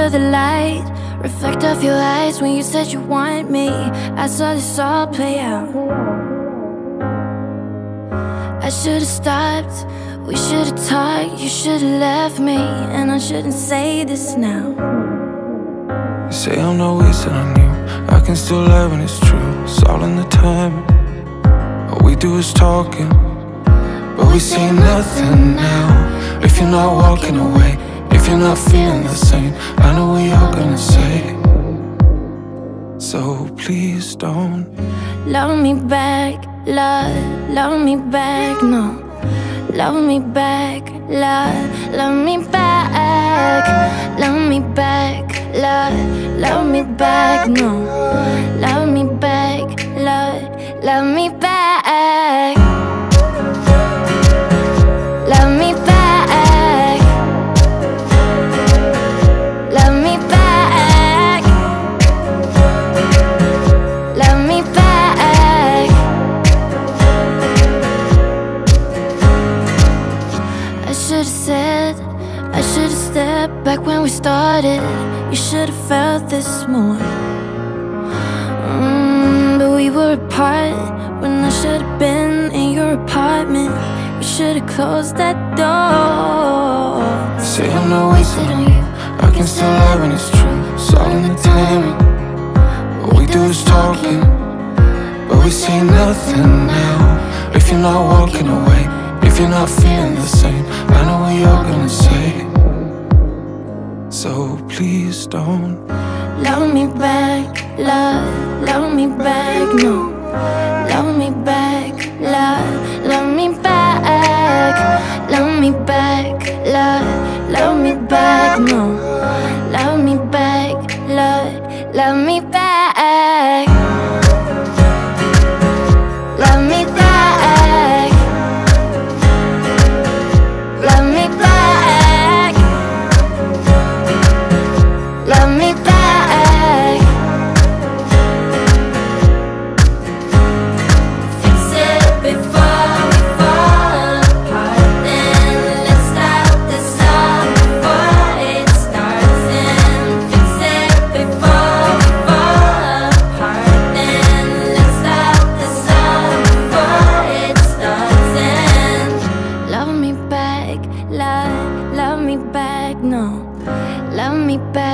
remember the light reflect off your eyes when you said you want me. I saw this all play out. I should've stopped, we should've talked, you should've left me, and I shouldn't say this now. You say I'm not wasting on you, I can still love when it's true. It's all in the time. All we do is talking, but we say nothing now. If you're not walking away, you're not feeling the same, I know what you're gonna say. So please don't love me back love, love me back, no. Love me back, love, love me back. Love me back, love, love me back, no Back when we started, you should've felt this more. Mm, But we were apart when I should've been in your apartment. You should've closed that door. Say I'm not wasting on you I can still lie when it's true. In the timing. All we do is talking But we say nothing now. If you're not walking away If you're not feeling the same I know what you're gonna say so please don't Love me back, love, love me back, no. Love me back, love, love me back. Love me back, love, love me back, no. Love me back, love, love me back. me back.